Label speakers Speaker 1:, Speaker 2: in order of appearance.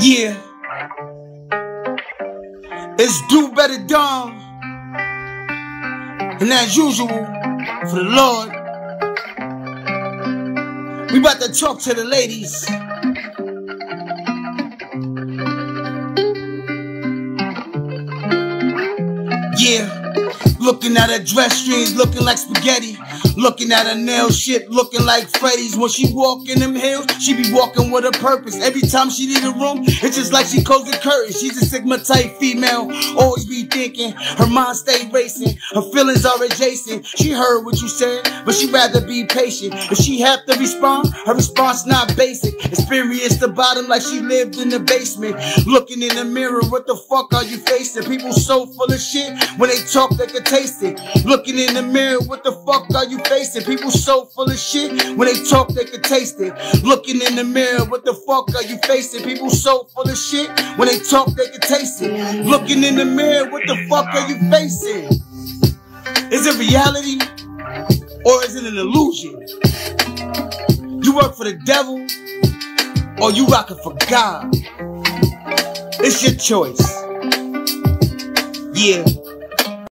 Speaker 1: Yeah. It's do better Don. And as usual, for the Lord, we about to talk to the ladies. Yeah. Looking at her dress strings, looking like spaghetti. Looking at her nail shit, looking like Freddy's. When she walk in them hills, she be walking with a purpose. Every time she leave a room, it's just like she closed the curtain. She's a Sigma type female, always be thinking. Her mind stay racing, her feelings are adjacent. She heard what you said, but she rather be patient. If she have to respond, her response not basic. Experience the bottom like she lived in the basement. Looking in the mirror, what the fuck are you facing? People so full of shit, when they talk they can taste it. Looking in the mirror, what the fuck are you facing? People so full of shit, when they talk they can taste it. Looking in the mirror, what the fuck are you facing? People so full of shit, when they talk they can taste it. Looking in the mirror, what the fuck are you facing? Is it reality or is it an illusion? You work for the devil or you rocking for God? It's your choice. Yeah.